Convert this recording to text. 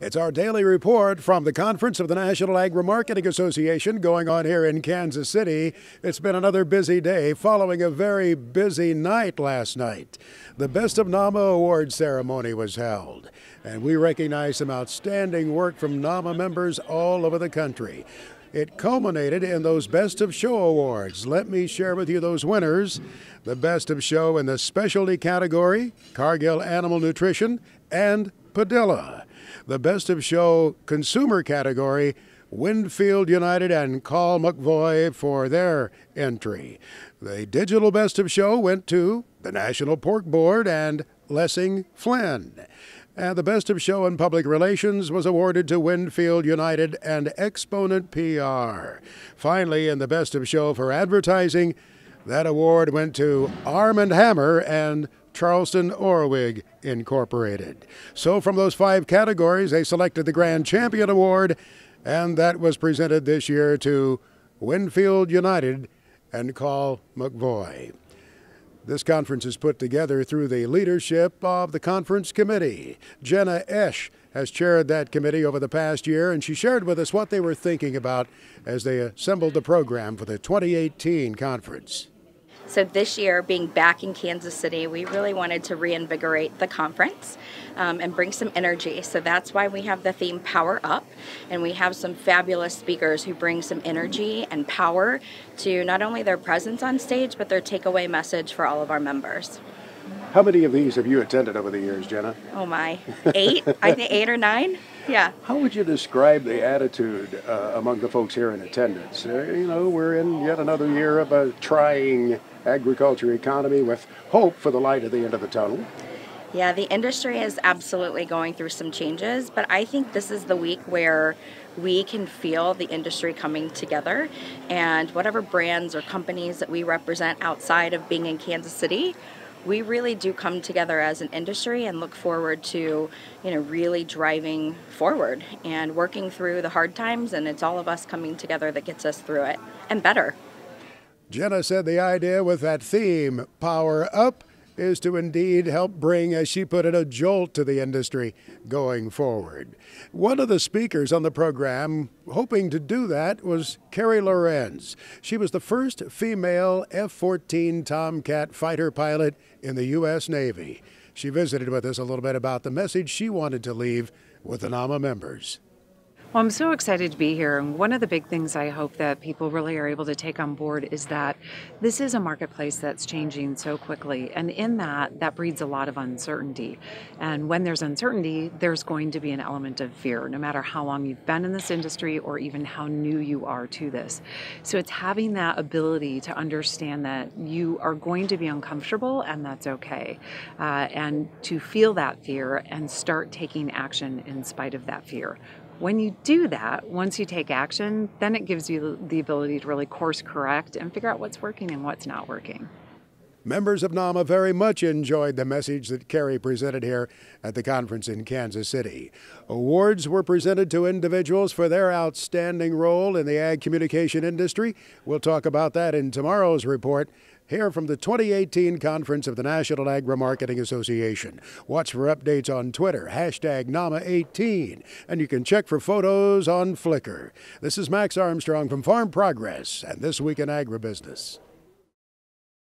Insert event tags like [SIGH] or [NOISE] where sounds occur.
It's our daily report from the conference of the National Agri Marketing Association going on here in Kansas City. It's been another busy day following a very busy night last night. The Best of NAMA award ceremony was held, and we recognize some outstanding work from NAMA members all over the country. It culminated in those Best of Show awards. Let me share with you those winners. The Best of Show in the specialty category, Cargill Animal Nutrition, and Padilla the Best of Show consumer category, Winfield United and Colle McVoy for their entry. The digital Best of Show went to the National Pork Board and Lessing Flynn. And the Best of Show in Public Relations was awarded to Winfield United and Exponent PR. Finally, in the Best of Show for Advertising, that award went to Arm and Hammer and Charleston Orwig Incorporated. So, from those five categories, they selected the Grand Champion Award, and that was presented this year to Winfield United and Colle McVoy. This conference is put together through the leadership of the conference committee. Jenna Esch has chaired that committee over the past year, and she shared with us what they were thinking about as they assembled the program for the 2018 conference. So this year, being back in Kansas City, we really wanted to reinvigorate the conference um, and bring some energy. So that's why we have the theme Power Up, and we have some fabulous speakers who bring some energy and power to not only their presence on stage, but their takeaway message for all of our members. How many of these have you attended over the years, Jenna? Oh my, [LAUGHS] eight? I think eight or nine. Yeah. How would you describe the attitude uh, among the folks here in attendance? Uh, you know, we're in yet another year of a trying agriculture economy with hope for the light at the end of the tunnel. Yeah, the industry is absolutely going through some changes, but I think this is the week where we can feel the industry coming together and whatever brands or companies that we represent outside of being in Kansas City we really do come together as an industry and look forward to you know really driving forward and working through the hard times and it's all of us coming together that gets us through it and better. Jenna said the idea with that theme, Power Up, is to indeed help bring, as she put it, a jolt to the industry going forward. One of the speakers on the program hoping to do that was Carey Lohrenz. She was the first female F 14 Tomcat fighter pilot in the U.S. Navy. She visited with us a little bit about the message she wanted to leave with the NAMA members. Well, I'm so excited to be here. And one of the big things I hope that people really are able to take on board is that this is a marketplace that's changing so quickly. And in that, that breeds a lot of uncertainty. And when there's uncertainty, there's going to be an element of fear, no matter how long you've been in this industry or even how new you are to this. So it's having that ability to understand that you are going to be uncomfortable and that's okay. Uh, and to feel that fear and start taking action in spite of that fear when you do that, once you take action, then it gives you the ability to really course correct and figure out what's working and what's not working. Members of NAMA very much enjoyed the message that Carey presented here at the conference in Kansas City. Awards were presented to individuals for their outstanding role in the ag communication industry. We'll talk about that in tomorrow's report here from the 2018 conference of the National Agri Marketing Association. Watch for updates on Twitter, hashtag NAMA18, and you can check for photos on Flickr. This is Max Armstrong from Farm Progress and This Week in Agribusiness.